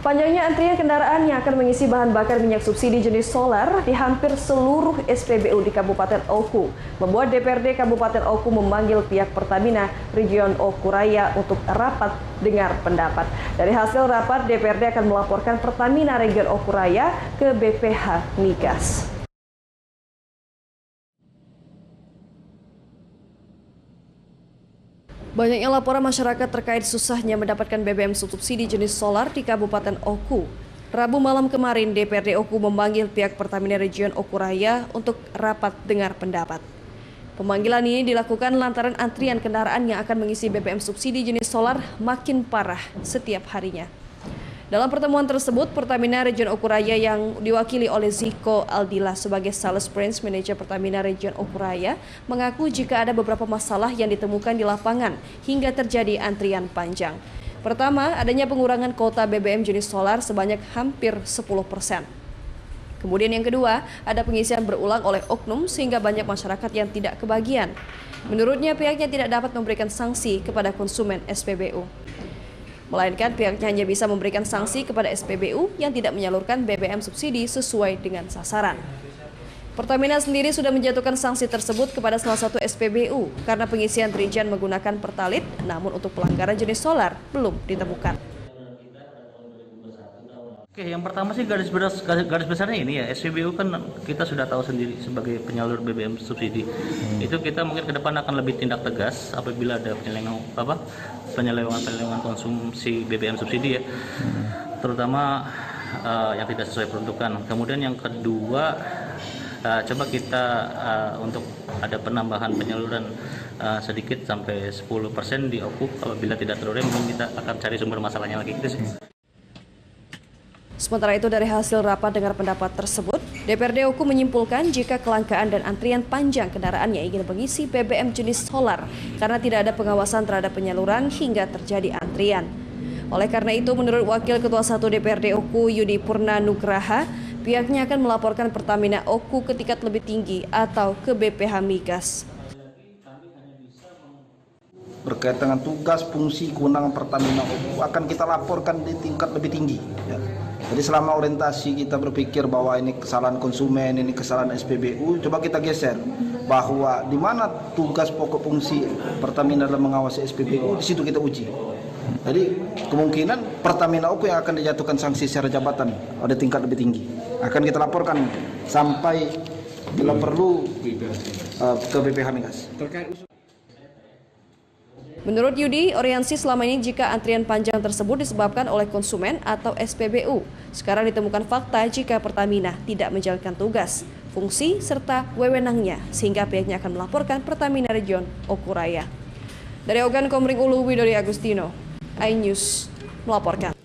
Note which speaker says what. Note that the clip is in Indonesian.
Speaker 1: Panjangnya antrian kendaraan yang akan mengisi bahan bakar minyak subsidi jenis solar di hampir seluruh SPBU di Kabupaten Oku membuat DPRD Kabupaten Oku memanggil pihak Pertamina Region Oku Raya untuk rapat dengar pendapat. Dari hasil rapat, DPRD akan melaporkan Pertamina Region Oku Raya ke BPH Migas. Banyaknya laporan masyarakat terkait susahnya mendapatkan BBM subsidi jenis solar di Kabupaten Oku. Rabu malam kemarin, DPRD Oku memanggil pihak Pertamina Region Oku Raya untuk rapat dengar pendapat. Pemanggilan ini dilakukan lantaran antrian kendaraan yang akan mengisi BBM subsidi jenis solar makin parah setiap harinya. Dalam pertemuan tersebut, Pertamina Region Okuraya yang diwakili oleh Ziko Aldila sebagai Sales Branch Manager Pertamina Region Okuraya mengaku jika ada beberapa masalah yang ditemukan di lapangan hingga terjadi antrian panjang. Pertama, adanya pengurangan kota BBM jenis solar sebanyak hampir 10 persen. Kemudian yang kedua, ada pengisian berulang oleh oknum sehingga banyak masyarakat yang tidak kebagian. Menurutnya pihaknya tidak dapat memberikan sanksi kepada konsumen SPBU melainkan pihaknya hanya bisa memberikan sanksi kepada SPBU yang tidak menyalurkan BBM subsidi sesuai dengan sasaran. Pertamina sendiri sudah menjatuhkan sanksi tersebut kepada salah satu SPBU karena pengisian Trijan menggunakan pertalit, namun untuk pelanggaran jenis solar belum ditemukan.
Speaker 2: Oke, yang pertama sih garis besar garis besarnya ini ya SPBU kan kita sudah tahu sendiri sebagai penyalur BBM subsidi. Hmm. Itu kita mungkin ke depan akan lebih tindak tegas apabila ada penyelewengan apa penyelewengan penyelewengan konsumsi BBM subsidi ya. Hmm. Terutama uh, yang tidak sesuai peruntukan. Kemudian yang kedua uh, coba kita uh, untuk ada penambahan penyaluran uh, sedikit sampai 10% di OKU apabila tidak terurus mungkin kita akan cari sumber masalahnya lagi gitu sih.
Speaker 1: Sementara itu dari hasil rapat dengar pendapat tersebut, DPRD Oku menyimpulkan jika kelangkaan dan antrian panjang kendaraan yang ingin mengisi BBM jenis solar karena tidak ada pengawasan terhadap penyaluran hingga terjadi antrian. Oleh karena itu, menurut Wakil Ketua 1 DPRD Oku Yudi Purna Nugraha, pihaknya akan melaporkan Pertamina Oku ke tingkat lebih tinggi atau ke BPH Migas
Speaker 3: berkaitan dengan tugas, fungsi, kewenangan Pertamina Oku akan kita laporkan di tingkat lebih tinggi. Ya. Jadi selama orientasi kita berpikir bahwa ini kesalahan konsumen, ini kesalahan SPBU, coba kita geser bahwa di mana tugas pokok fungsi Pertamina dalam mengawasi SPBU, di situ kita uji. Jadi kemungkinan Pertamina Oku yang akan dijatuhkan sanksi secara jabatan pada tingkat lebih tinggi. Akan kita laporkan sampai bila perlu uh, ke BPH Migas.
Speaker 1: Menurut Yudi, orientasi selama ini jika antrian panjang tersebut disebabkan oleh konsumen atau SPBU. Sekarang ditemukan fakta jika Pertamina tidak menjalankan tugas, fungsi, serta wewenangnya, sehingga pihaknya akan melaporkan Pertamina Region Okuraya. Dari Ogan Komering Ulu Widori Agustino, iNews melaporkan.